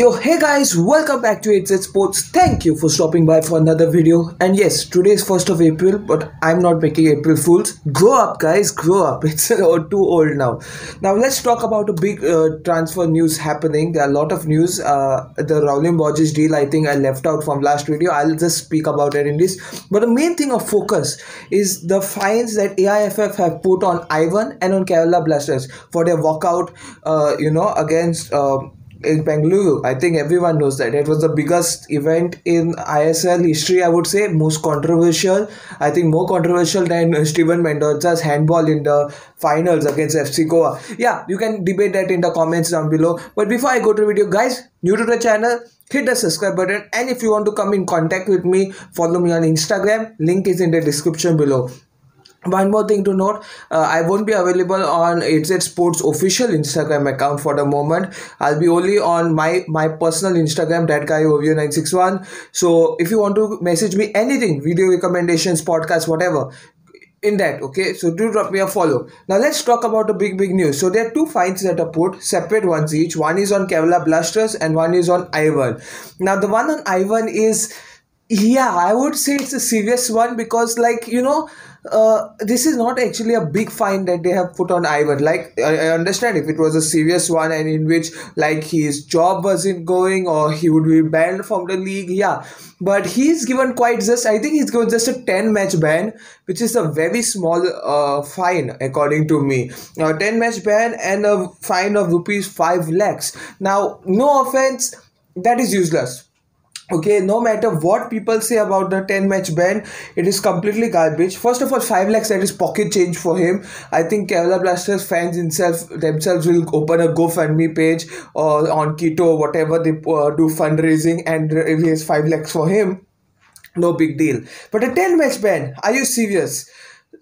Yo, hey guys, welcome back to ATZ Sports. Thank you for stopping by for another video. And yes, today is 1st of April, but I'm not making April Fools. Grow up, guys, grow up. It's too old now. Now, let's talk about a big uh, transfer news happening. There are a lot of news. Uh, the Rowllin Borges deal, I think I left out from last video. I'll just speak about it in this. But the main thing of focus is the fines that AIFF have put on Ivan and on Kerala Blasters for their walkout, uh, you know, against. Uh, in Bengaluru. I think everyone knows that. It was the biggest event in ISL history, I would say. Most controversial. I think more controversial than Stiven Mendoza's handball in the finals against FC Goa. Yeah, you can debate that in the comments down below. But before I go to the video, guys, new to the channel, hit the subscribe button. And if you want to come in contact with me, follow me on Instagram. Link is in the description below one more thing to note uh, i won't be available on ATZ sports official instagram account for the moment. I'll be only on my my personal instagram that guy oreo 961 so if you want to message me anything video recommendations podcast whatever in that okay? So do drop me a follow. Now let's talk about the big big news. So there are two fines that are put separate ones each. One is on Kerala blasters and one is on ivan. Now the one on ivan is yeah i would say it's a serious one because like you know uh, this is not actually a big fine that they have put on Ivan. Like I, I understand if it was a serious one and in which like his job wasn't going or he would be banned from the league, yeah. But he's given quite just I think he's given just a 10 match ban, which is a very small uh, fine according to me. Now 10 match ban and a fine of rupees 5 lakhs. Now no offense, that is useless okay no matter what people say about the 10 match ban it is completely garbage. First of all 5 lakhs that is pocket change for him. I think kerala blasters fans himself themselves will open a gofundme page or on keto whatever they uh, do fundraising and raise 5 lakhs for him. No big deal. But a 10 match ban are you serious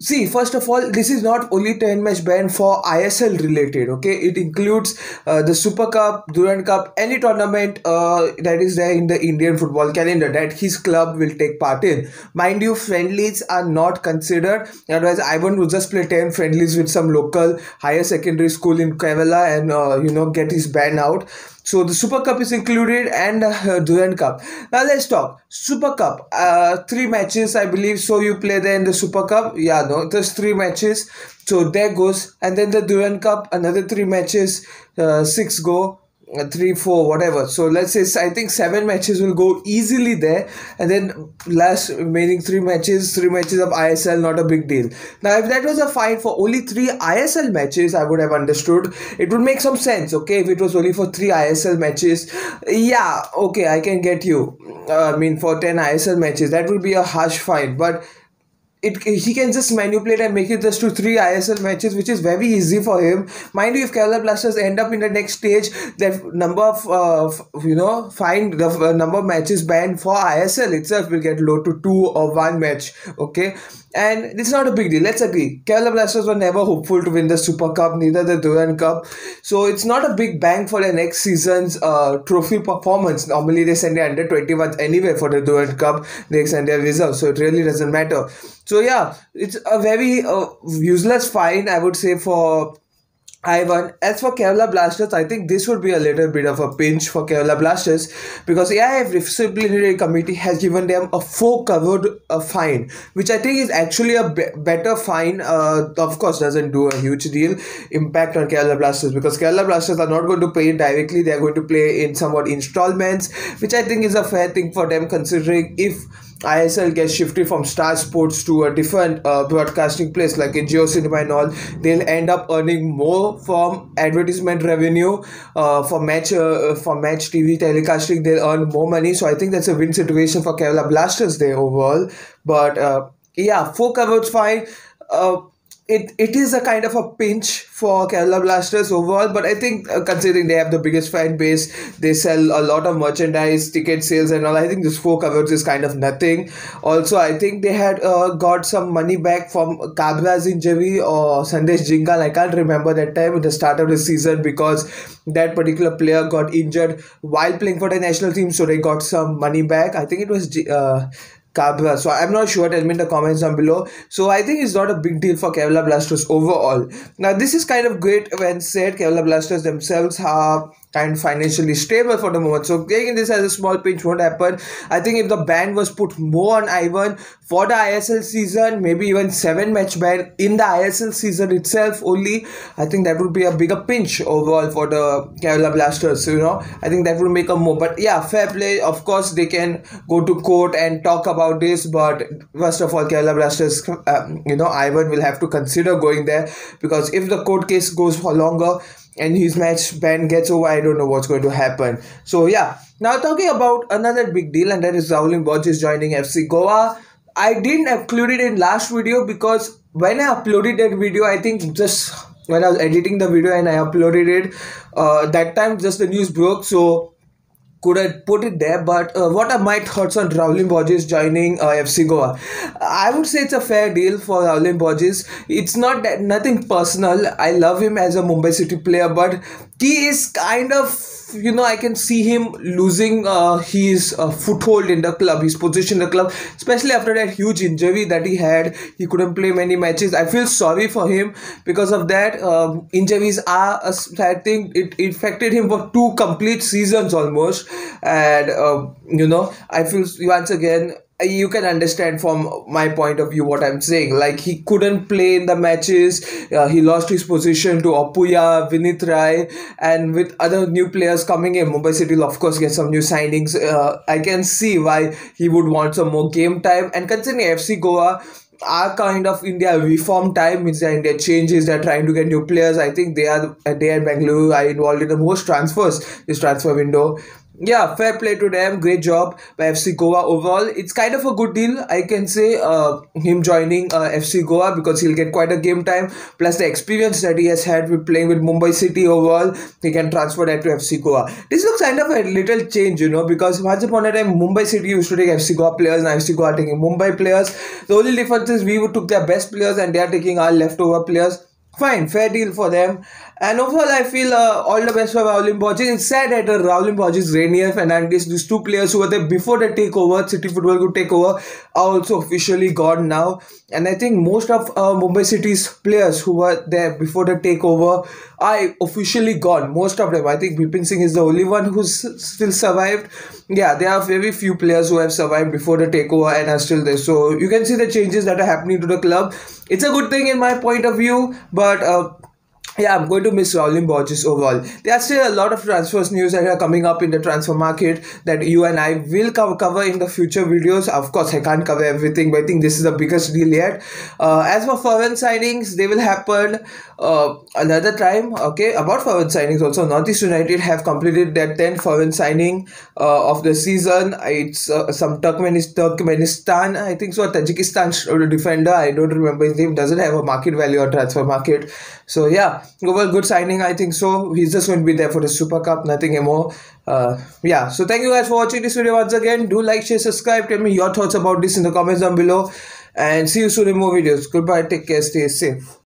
see first of all this is not only 10 match ban for isl related okay? It includes uh, the super cup durand cup any tournament uh, that is there in the indian football calendar that his club will take part in. Mind you friendlies are not considered. Otherwise ivan would just play 10 friendlies with some local higher secondary school in kerala and uh, you know get his ban out so the Super Cup is included and uh, Durand Cup. Now let's talk Super Cup. Uh, three matches, I believe. So you play there in the Super Cup. Yeah, no, there's three matches. So there goes, and then the Durand Cup, another three matches. Uh, six go three, four, whatever. So let's say I think seven matches will go easily there, and then last remaining three matches, three matches of ISL, not a big deal. Now, if that was a fine for only three ISL matches, I would have understood. It would make some sense, okay? If it was only for three ISL matches, yeah, okay, I can get you. Uh, I mean, for ten ISL matches, that would be a harsh fine, but it he can just manipulate and make it just to three ISL matches, which is very easy for him. Mind you, if Kerala Blasters end up in the next stage, the number of uh, you know find the uh, number of matches banned for ISL itself will get low to two or one match. Okay, and it's not a big deal. Let's agree. Kerala Blasters were never hopeful to win the Super Cup, neither the Durand Cup. So it's not a big bang for the next season's uh, trophy performance. Normally they send their under 21 anyway for the Durand Cup. They send their reserves, so it really doesn't matter. So yeah, it's a very uh, useless fine, I would say, for Ivan. As for Kerala Blasters, I think this would be a little bit of a pinch for Kerala Blasters because AIFF disciplinary committee has given them a four crore uh, fine, which I think is actually a be- better fine. Uh, of course, doesn't do a huge deal impact on Kerala Blasters because Kerala Blasters are not going to pay it directly; they are going to play in somewhat installments, which I think is a fair thing for them considering if ISL gets shifted from Star Sports to a different uh, broadcasting place like in Jio Cinema and all, they'll end up earning more from advertisement revenue uh, for match uh, for match TV telecasting. They'll earn more money, so I think that's a win situation for Kerala Blasters there overall. But uh, yeah, four crores fine. Uh, it, it is a kind of a pinch for Kerala Blasters overall, but I think uh, considering they have the biggest fan base, they sell a lot of merchandise, ticket sales, and all. I think this four crores is kind of nothing. Also, I think they had uh, got some money back from Kabra's injury or Sandesh Jhingan. I can't remember that time at the start of the season because that particular player got injured while playing for the national team, so they got some money back. I think it was. Uh, Cabra. So I'm not sure. Tell me in the comments down below. So I think it's not a big deal for Kerala Blasters overall. Now this is kind of great when said Kerala Blasters themselves have kind of financially stable for the moment. So taking this as a small pinch won't happen. I think if the ban was put more on Ivan for the ISL season, maybe even seven match ban in the ISL season itself only, I think that would be a bigger pinch overall for the Kerala Blasters. You know, I think that would make a more. But yeah, fair play. Of course, they can go to court and talk about this. But first of all, Kerala Blasters, um, you know, Ivan will have to consider going there because if the court case goes for longer and his match ban gets over, I don't know what's going to happen. So yeah, now talking about another big deal, and that is Rowllin Borges joining FC Goa. I didn't include it in last video because when I uploaded that video, I think just when I was editing the video and I uploaded it, uh, that time just the news broke. So could I put it there? But uh, what are my thoughts on Rowllin Borges joining uh, FC Goa? I would say it's a fair deal for Rowllin Borges. It's not that nothing personal. I love him as a Mumbai City player, but he is kind of you know I can see him losing uh, his uh, foothold in the club, his position in the club, especially after that huge injury that he had. He couldn't play many matches. I feel sorry for him because of that. Um, injuries are a sad thing. It, it affected him for two complete seasons almost, and uh, you know I feel once again you can understand from my point of view what I'm saying. Like he couldn't play in the matches. Uh, he lost his position to Apuia, Vinit Rai, and with other new players coming in, Mumbai City will of course get some new signings. Uh, I can see why he would want some more game time. And considering FC Goa are kind of in their reform time means in their changes they're trying to get new players i think they are they and Bengaluru are involved in the most transfers this transfer window yeah, fair play to them. Great job by FC Goa overall. It's kind of a good deal, I can say, uh, him joining uh, FC Goa because he'll get quite a game time. Plus the experience that he has had with playing with Mumbai City overall, he can transfer that to FC Goa. This looks kind of a little change, you know, because once upon a time Mumbai City used to take FC Goa players and FC Goa taking Mumbai players. The only difference is we took their best players and they are taking our leftover players fine, fair deal for them. And overall, I feel uh, all the best for Rowllin Borges. It's sad that uh, Rowllin Borges, Raynier Fernandes, these two players who were there before the takeover, City Football Group takeover, are also officially gone now. And I think most of uh, Mumbai City's players who were there before the takeover are officially gone. Most of them. I think Bipin Singh is the only one who's still survived. Yeah, there are very few players who have survived before the takeover and are still there. So you can see the changes that are happening to the club. It's a good thing in my point of view, but uh, yeah, I'm going to miss Rowllin Borges overall. There are still a lot of transfers news that are coming up in the transfer market that you and I will cover in the future videos. Of course, I can't cover everything, but I think this is the biggest deal yet. Uh, as for foreign signings, they will happen uh, another time. Okay, about foreign signings also, Northeast United have completed their 10th foreign signing uh, of the season. It's uh, some Turkmenistan, Turkmenistan, I think so, Tajikistan defender. I don't remember his name. Doesn't have a market value or transfer market. So yeah, well, good signing. I think so. He's just going to be there for the Super Cup, nothing more. Uh, yeah. So thank you guys for watching this video once again. Do like, share, subscribe. Tell me your thoughts about this in the comments down below, and see you soon in more videos. Goodbye. Take care. Stay safe.